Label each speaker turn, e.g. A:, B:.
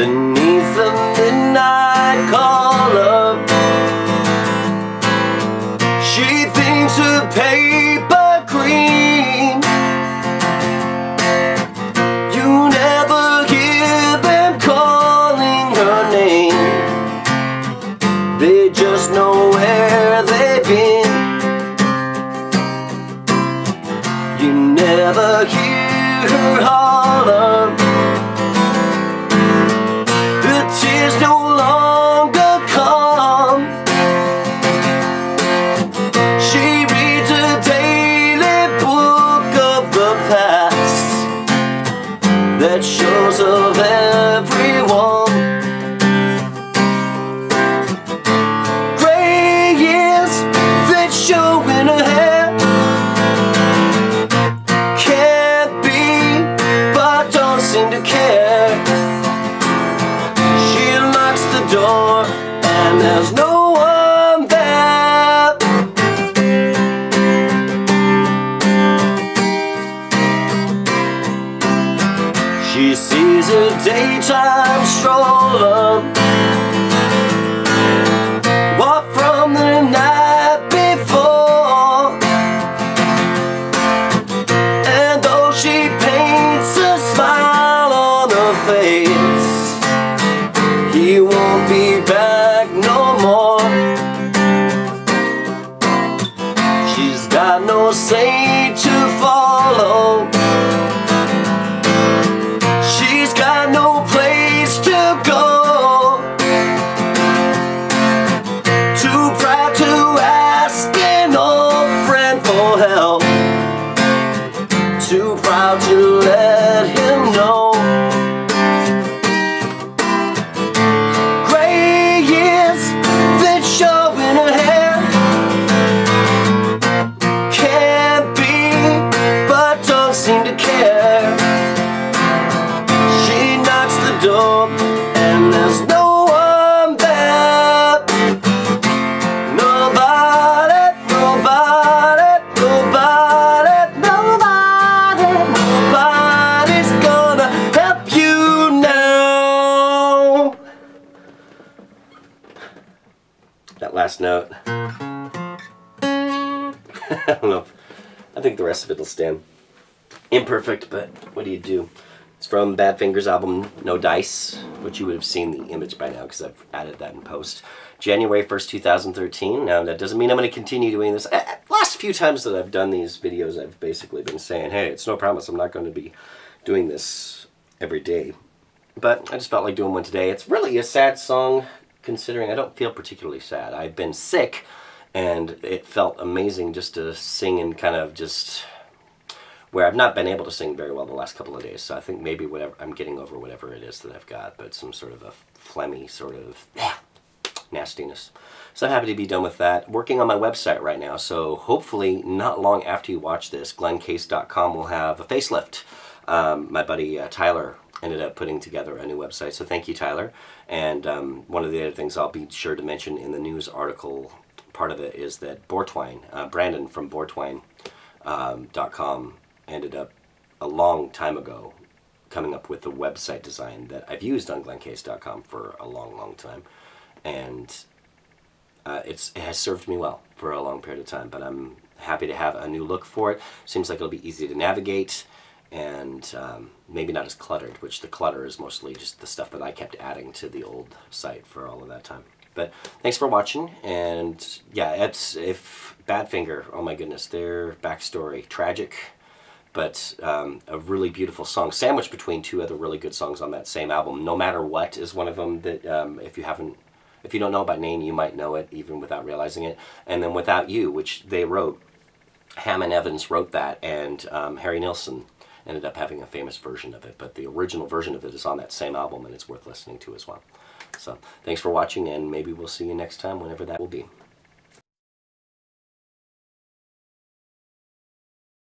A: beneath the midnight call up. She thinks her paper green. You never hear them calling her name. They just know where they've been. You never hear her holler. That of everyone. Gray years that show in her hair. Can't be, but don't seem to care. She locks the door and there's no She sees a daytime stroller Walk from the night before. And though she paints a smile on her face He won't be back no more. She's got no say to follow let him know. Gray years that show in her hair. Can't be, but don't seem to care. She knocks the door That last note. I don't know. I think the rest of it will stand. Imperfect, but what do you do? It's from Badfinger's album No Dice, which you would have seen the image by now because I've added that in post. January 1st, 2013. Now, that doesn't mean I'm going to continue doing this. Uh, last few times that I've done these videos, I've basically been saying, hey, it's no promise. I'm not going to be doing this every day. But I just felt like doing one today. It's really a sad song, considering I don't feel particularly sad. I've been sick, and it felt amazing just to sing and kind of just where I've not been able to sing very well the last couple of days. So I think maybe whatever I'm getting over whatever it is that I've got, but some sort of a phlegmy sort of nastiness. So I'm happy to be done with that. Working on my website right now, so hopefully not long after you watch this, glencase.com will have a facelift. Um, my buddy uh, Tyler ended up putting together a new website, so thank you, Tyler. And um, one of the other things I'll be sure to mention in the news article part of it is that Bortwine, uh, Brandon from Bortwine.com, um, ended up a long time ago coming up with a website design that I've used on glencase.com for a long, long time. And uh, it's, it has served me well for a long period of time, but I'm happy to have a new look for it. Seems like it'll be easy to navigate and um, maybe not as cluttered, which the clutter is mostly just the stuff that I kept adding to the old site for all of that time. But thanks for watching, and yeah, it's if Badfinger, oh my goodness, their backstory, tragic, but um, a really beautiful song, sandwiched between two other really good songs on that same album. No Matter What is one of them that um, if you haven't, if you don't know about name, you might know it even without realizing it. And then Without You, which they wrote, Ham and Evans wrote that, and um, Harry Nilsson ended up having a famous version of it, but the original version of it is on that same album and it's worth listening to as well. So thanks for watching and maybe we'll see you next time whenever that will be.